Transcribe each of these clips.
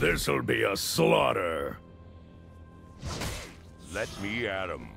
This'll be a slaughter. Let me at him.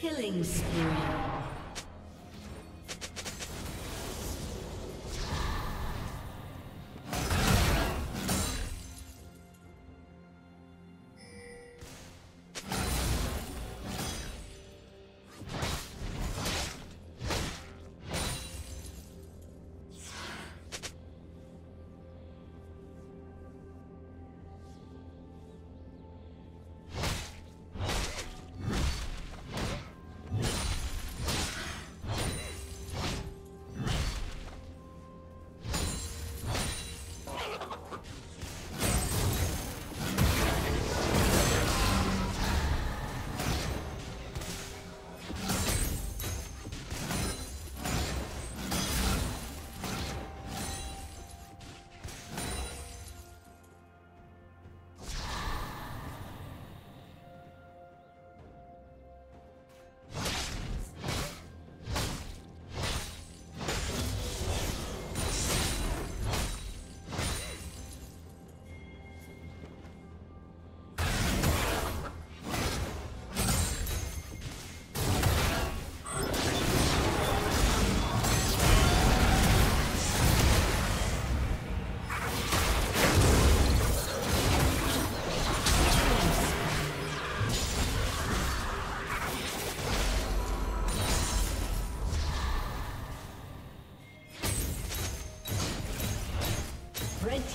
Killing spree.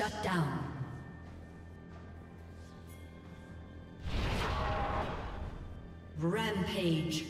Shut down. Rampage.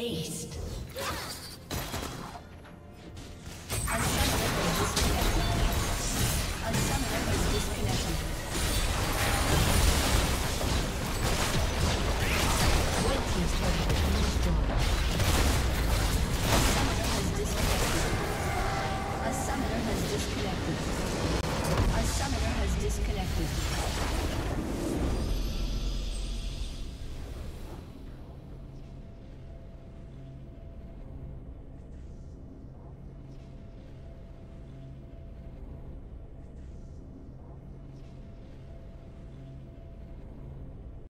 Aced.